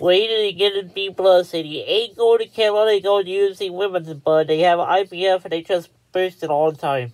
Waited to get in B plus, and he ain't going to Carolina going to UC Women's, but they have I P F, and they just burst it all the time.